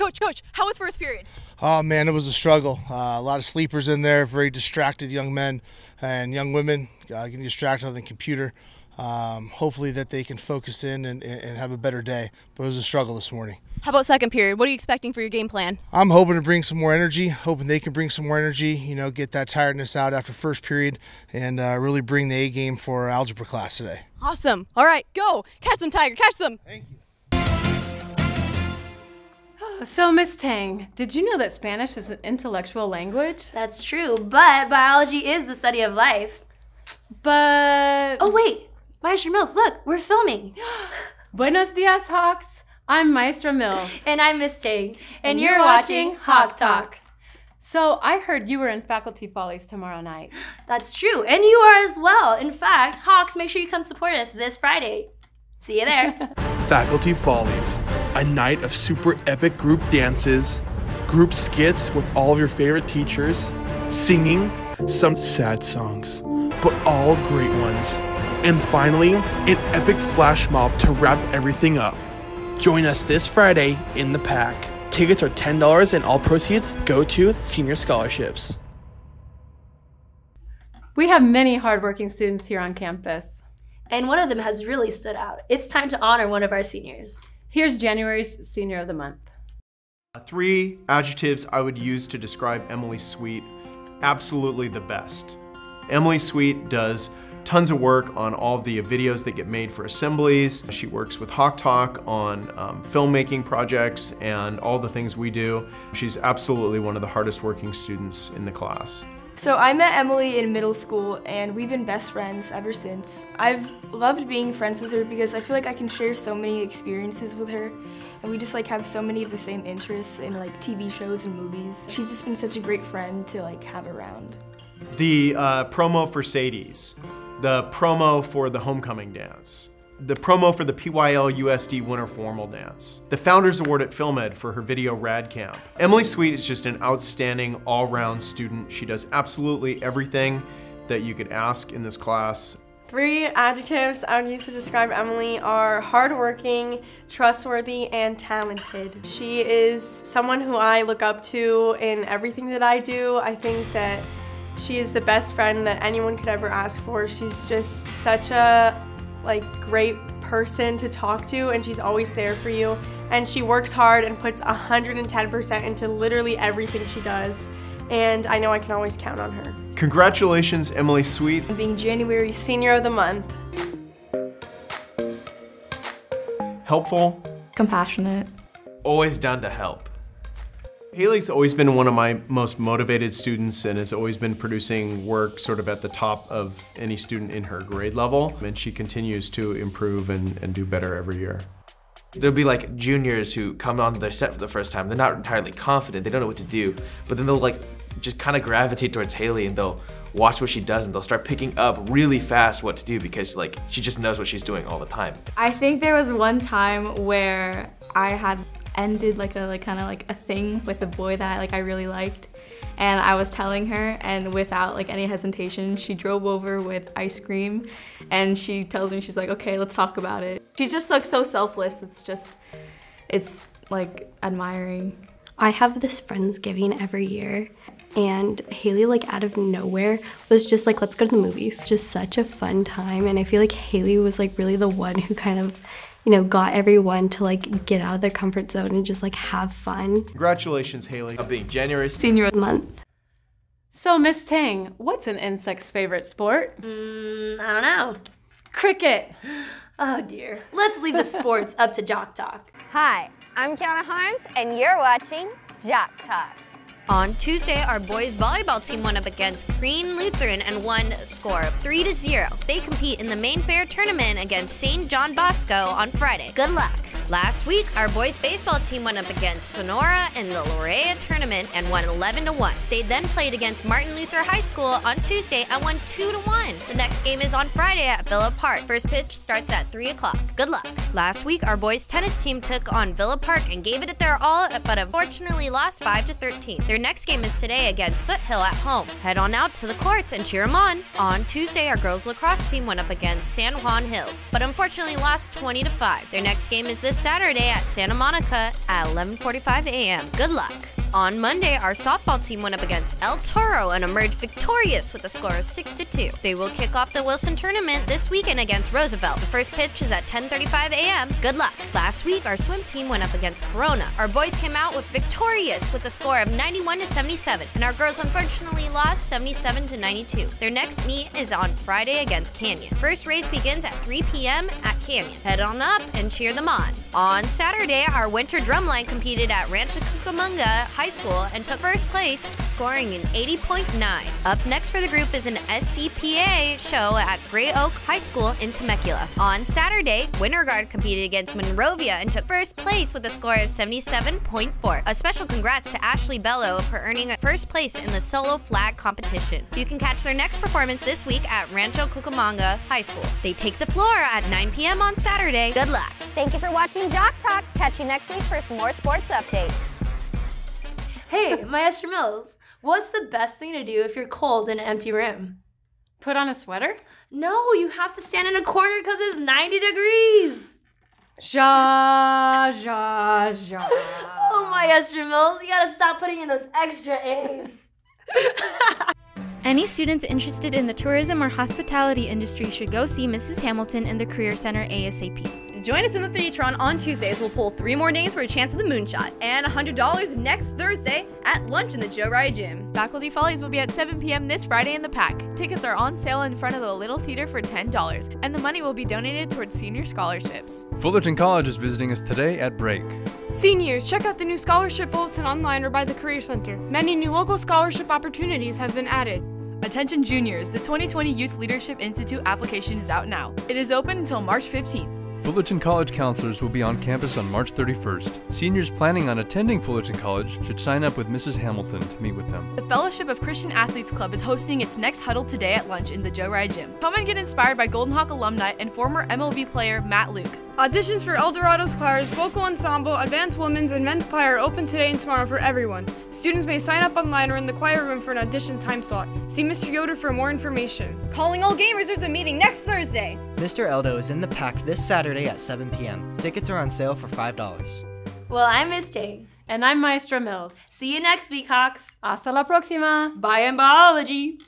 Coach, coach, how was first period? Oh man, it was a struggle. Uh, a lot of sleepers in there, very distracted young men and young women uh, getting distracted on the computer. Um, hopefully that they can focus in and, and have a better day. But it was a struggle this morning. How about second period? What are you expecting for your game plan? I'm hoping to bring some more energy, hoping they can bring some more energy, you know, get that tiredness out after first period and uh, really bring the A game for algebra class today. Awesome. All right, go. Catch them, Tiger. Catch them. Thank you. So, Miss Tang, did you know that Spanish is an intellectual language? That's true, but biology is the study of life. But. Oh, wait. Maestra Mills, look, we're filming. Buenos dias, Hawks. I'm Maestra Mills. And I'm Miss Tang. And, and you're, you're, watching Hawk Talk. So, I heard you were in Faculty Follies tomorrow night. That's true. And you are as well. In fact, Hawks, make sure you come support us this Friday. See you there. Faculty Follies, a night of super epic group dances, group skits with all of your favorite teachers, singing some sad songs, but all great ones. And finally, an epic flash mob to wrap everything up. Join us this Friday in the pack. Tickets are $10 and all proceeds go to senior scholarships. We have many hardworking students here on campus and one of them has really stood out. It's time to honor one of our seniors. Here's January's Senior of the Month. Three adjectives I would use to describe Emily Sweet absolutely the best. Emily Sweet does tons of work on all of the videos that get made for assemblies. She works with Hawk Talk on um, filmmaking projects and all the things we do. She's absolutely one of the hardest working students in the class. So I met Emily in middle school and we've been best friends ever since. I've loved being friends with her because I feel like I can share so many experiences with her and we just like have so many of the same interests in like TV shows and movies. She's just been such a great friend to like have around. The uh, promo for Sadie's, the promo for the homecoming dance, the promo for the PYL USD Winter Formal Dance, the Founders Award at FilmEd for her video Rad Camp. Emily Sweet is just an outstanding all-round student. She does absolutely everything that you could ask in this class. Three adjectives I would use to describe Emily are hardworking, trustworthy, and talented. She is someone who I look up to in everything that I do. I think that she is the best friend that anyone could ever ask for. She's just such a like great person to talk to and she's always there for you and she works hard and puts 110% into literally everything she does and I know I can always count on her. Congratulations Emily Sweet. Being January Senior of the Month. Helpful. Compassionate. Always down to help. Haley's always been one of my most motivated students and has always been producing work sort of at the top of any student in her grade level. And she continues to improve and, and do better every year. There'll be like juniors who come onto their set for the first time. They're not entirely confident. They don't know what to do. But then they'll like just kind of gravitate towards Haley and they'll watch what she does and they'll start picking up really fast what to do because like she just knows what she's doing all the time. I think there was one time where I had ended like a like kind of like a thing with a boy that like I really liked. And I was telling her and without like any hesitation she drove over with ice cream and she tells me she's like okay let's talk about it. She's just like so selfless. It's just it's like admiring. I have this friendsgiving every year and Haley like out of nowhere was just like let's go to the movies. Just such a fun time and I feel like Haley was like really the one who kind of you know, got everyone to like get out of their comfort zone and just like have fun. Congratulations, Haley. Of being January senior month. So, Miss Tang, what's an insect's favorite sport? Mm, I don't know. Cricket. Oh dear. Let's leave the sports up to Jock Talk. Hi, I'm Kiana Harms, and you're watching Jock Talk. On Tuesday, our boys volleyball team went up against Crean Lutheran and won score of 3 to 0. They compete in the main fair tournament against St. John Bosco on Friday. Good luck. Last week, our boys baseball team went up against Sonora in the Loara tournament and won 11 to 1. They then played against Martin Luther High School on Tuesday and won 2 to 1. The next game is on Friday at Villa Park. First pitch starts at 3 o'clock. Good luck. Last week, our boys tennis team took on Villa Park and gave it their all, but unfortunately lost 5 to 13. Their next game is today against Foothill at home. Head on out to the courts and cheer them on. On Tuesday, our girls lacrosse team went up against San Juan Hills, but unfortunately lost 20 to 5. Their next game is this Saturday at Santa Monica at 11:45 a.m. Good luck. On Monday, our softball team went up against El Toro and emerged victorious with a score of 6 to 2. They will kick off the Wilson tournament this weekend against Roosevelt. The first pitch is at 10:35 a.m. Good luck. Last week, our swim team went up against Corona. Our boys came out with victorious with a score of 91 to 77, and our girls unfortunately lost 77 to 92. Their next meet is on Friday against Canyon. First race begins at 3 p.m. at Canyon. Head on up and cheer them on. On Saturday, our winter drumline competed at Rancho Cucamonga High School and took first place, scoring an 80.9. Up next for the group is an SCPA show at Great Oak High School in Temecula. On Saturday, Winter Guard competed against Monrovia and took first place with a score of 77.4. A special congrats to Ashley Bello for earning first place in the solo flag competition. You can catch their next performance this week at Rancho Cucamonga High School. They take the floor at 9 p.m. on Saturday. Good luck. Thank you for watching Jock Talk. Catch you next week for some more sports updates. Hey, Maestro Mills, what's the best thing to do if you're cold in an empty room? Put on a sweater? No, you have to stand in a corner because it's 90 degrees. Ja, ja, ja. Oh, Maestro Mills, you gotta stop putting in those extra A's. Any students interested in the tourism or hospitality industry should go see Mrs. Hamilton in the Career Center ASAP. Join us in the Theatron on Tuesdays. We'll pull three more names for a chance at the moonshot and $100 next Thursday at lunch in the Joe Rye Gym. Faculty Follies will be at 7 p.m. this Friday in the Pack. Tickets are on sale in front of the Little Theater for $10, and the money will be donated towards senior scholarships. Fullerton College is visiting us today at break. Seniors, check out the new scholarship bulletin online or by the Career Center. Many new local scholarship opportunities have been added. Attention juniors, the 2020 Youth Leadership Institute application is out now. It is open until March 15th. Fullerton College counselors will be on campus on March 31st. Seniors planning on attending Fullerton College should sign up with Mrs. Hamilton to meet with them. The Fellowship of Christian Athletes Club is hosting its next huddle today at lunch in the Joe Rye Gym. Come and get inspired by Golden Hawk alumni and former MLB player Matt Luke. Auditions for El Eldorado's choirs, vocal ensemble, advanced women's, and men's choir are open today and tomorrow for everyone. Students may sign up online or in the choir room for an audition time slot. See Mr. Yoder for more information. Calling all gamers, there's a meeting next Thursday. Mr. Eldo is in the pack this Saturday at 7 p.m. Tickets are on sale for $5. Well, I'm Miss Ting. And I'm Maestro Mills. See you next week, Hawks. Hasta la próxima. Bye in biology.